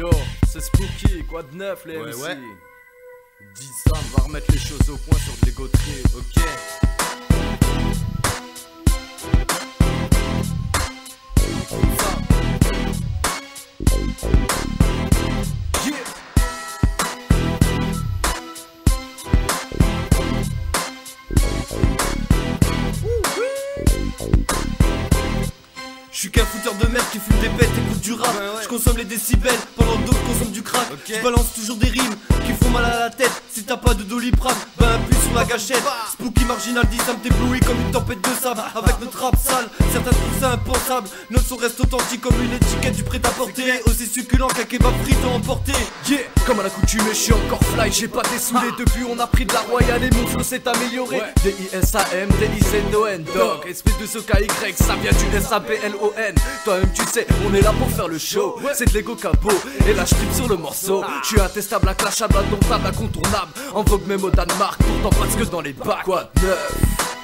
Yo, c'est spooky, quoi de neuf les Ouais, MC ouais. Dis ça, on va remettre les choses au point sur de trip, ok Je suis qu'un fouteur de merde qui fume des bêtes, écoute du rap. Ouais, ouais. Je consomme les décibels pendant que d'autres consomment du crack. Je balance toujours des rimes qui font mal à la tête. Si t'as pas de doliprane, appuie sur la gâchette. Spooky marginal dit ça me t'éblouit comme une tempête de sable. Avec notre rap sale, certains trouvent ça impensable. Notre son reste authentique comme une étiquette du prêt-à-porter. Aussi succulent qu'un kebab frit à emporter. Yeah, comme à l'accoutumée, je suis encore fly, j'ai pas dessoulé Depuis on a pris de la royale et mon flow s'est amélioré. D-I-S-A-M, D-I-Z-O-N, Dog. Espèce de S-O-K-Y, ça vient du S-A-P-L-O-N Toi-même tu sais, on est là pour faire le show. C'est de l'ego capot, et là je sur le morceau. Je suis intestable, inclashable, indomptable, incontournable En vogue même au Danemark, pourtant parce que dans les bacs Quoi de neuf?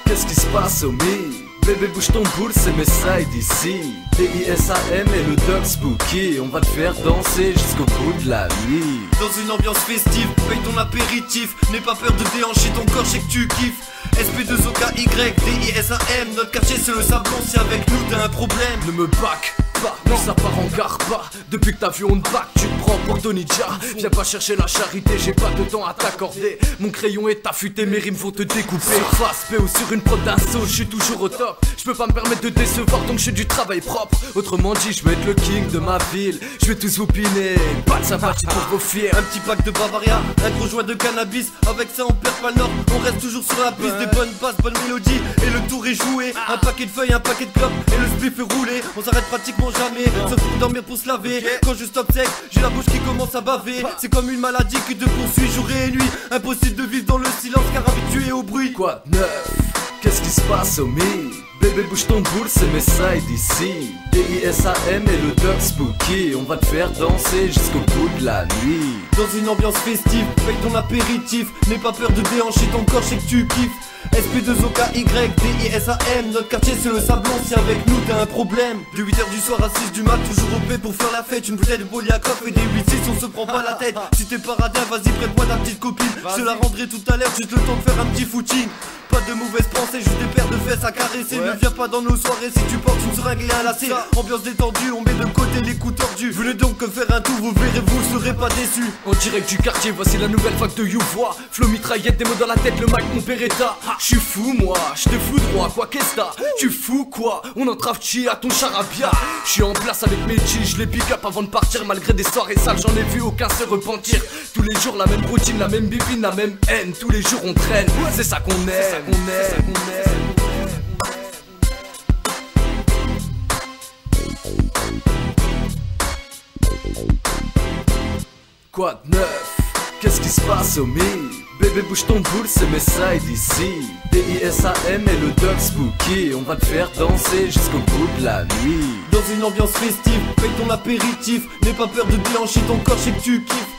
Qu'est-ce qui se passe, homie Bébé bouge ton boule, c'est mes sides ici D-I-S-A-M et le dog spooky On va te faire danser jusqu'au bout de la nuit Dans une ambiance festive, paye ton apéritif. N'aie pas peur de déhancher ton corps, je que tu kiffes. SP2OKY, D-I-S-A-M. Notre quartier c'est le sablon, si avec nous t'as un problème. Ne me back pas, non ça part en gare pas. Depuis que t'as vu on back, tu te prends pour Jaa Viens pas chercher la charité, j'ai pas de temps à t'accorder. Mon crayon est affûté, mes rimes vont te découper. Face PO sur une prod d'un saut, je suis toujours au top. Je peux pas me permettre de décevoir donc je fais du travail propre. Autrement dit, je veux être le king de ma ville. Je vais tous vous piner, pas de sympathie pour vos fiers Un petit pack de Bavaria, un gros joint de cannabis. Avec ça on perd pas nord, on reste toujours sur la piste. Des bonnes basses, bonnes mélodies, et le tour est joué. Un paquet de feuilles, un paquet de clopes, et le spliff est roulé. On s'arrête pratiquement jamais, sauf dormir pour se laver. Quand je stop sec, j'ai la bouche qui commence à baver. C'est comme une maladie qui te poursuit jour et nuit. Impossible de vivre dans le silence car habitué au bruit. Quoi de neuf? Qu'est-ce qui se passe, homie Bébé bouge ton boule, c'est mes sides ici D-I-S-A-M et le dog spooky On va te faire danser jusqu'au bout de la nuit Dans une ambiance festive, paye ton apéritif. N'aie pas peur de déhancher ton corps, je sais que tu kiffes. SP2OKY, D-I-S-A-M. Notre quartier c'est le sablon, si avec nous t'as un problème. De 8h du soir à 6 du mat, toujours au pour faire la fête. Une bouteille de Boliakov et des 8-6, on se prend pas la tête. Si t'es paradin, vas-y, prête-moi ta petite copine. Je la rendrai tout à l'heure, juste le temps de faire un petit footing. Pas de mauvaises pensées, juste des paires de fesses à caresser. Ne viens pas dans nos soirées si tu portes une seringue et un lacet. Ambiance détendue, on met de côté les coups tordus. Venez donc faire un tour, vous verrez, vous serez pas déçus. En direct du quartier, voici la nouvelle vague de YouVoix Flow mitraillette, des mots dans la tête, le mic mon Beretta J'suis fou moi, j'te fous droit, quoi qu'est-ce que t'as? Tu fous quoi? On entrave chi à ton charabia. J'suis en place avec mes G, j'les pick up avant de partir. Malgré des soirées sales, j'en ai vu aucun se repentir. Tous les jours la même routine, la même bipine, la même haine. Tous les jours on traîne, c'est ça qu'on aime, Quoi de neuf? Qu'est-ce qui se passe, homie Bébé bouge ton boule, c'est mes sides ici. D-I-S-A-M et le dog spooky. On va te faire danser jusqu'au bout de la nuit. Dans une ambiance festive, paye ton apéritif. N'aie pas peur de déhancher ton corps, je que tu kiffes.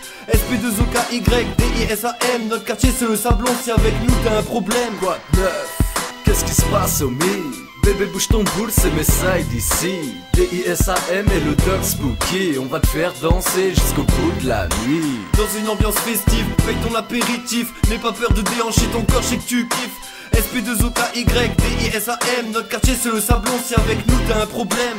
SP2OKY, D-I-S-A-M. Notre quartier c'est le sablon, si avec nous t'as un problème. Quoi de neuf? Qu'est-ce qui se passe, homie Bébé bouge ton boule, c'est mes sides ici D-I-S-A-M et le dog spooky On va te faire danser jusqu'au bout de la nuit Dans une ambiance festive, paye ton apéritif. N'aie pas peur de déhancher ton corps, je sais que tu kiffes. SP2OKY, D-I-S-A-M. Notre quartier c'est le sablon, si avec nous t'as un problème.